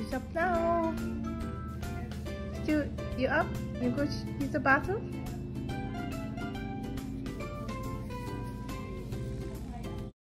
She's up now. Still, you up? You go to the bathroom?